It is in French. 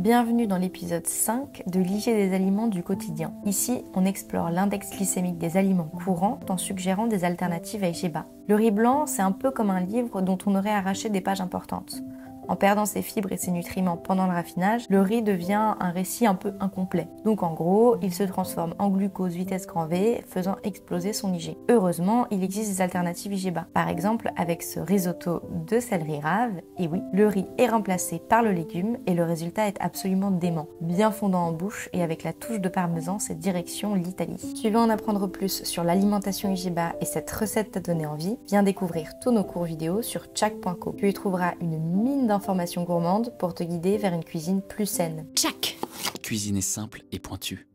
Bienvenue dans l'épisode 5 de l'hygiène des aliments du quotidien. Ici, on explore l'index glycémique des aliments courants en suggérant des alternatives à Igeba. Le riz blanc, c'est un peu comme un livre dont on aurait arraché des pages importantes. En perdant ses fibres et ses nutriments pendant le raffinage, le riz devient un récit un peu incomplet. Donc en gros, il se transforme en glucose vitesse grand V, faisant exploser son IG. Heureusement, il existe des alternatives IGBA. Par exemple, avec ce risotto de céleri rave, et oui, le riz est remplacé par le légume et le résultat est absolument dément. Bien fondant en bouche et avec la touche de parmesan, c'est direction l'Italie. Tu veux en apprendre plus sur l'alimentation IGBA et cette recette t'a donné envie, viens découvrir tous nos cours vidéo sur chak.co. Tu y trouveras une mine d'informations Information gourmande pour te guider vers une cuisine plus saine. Tchac Cuisiner simple et pointu.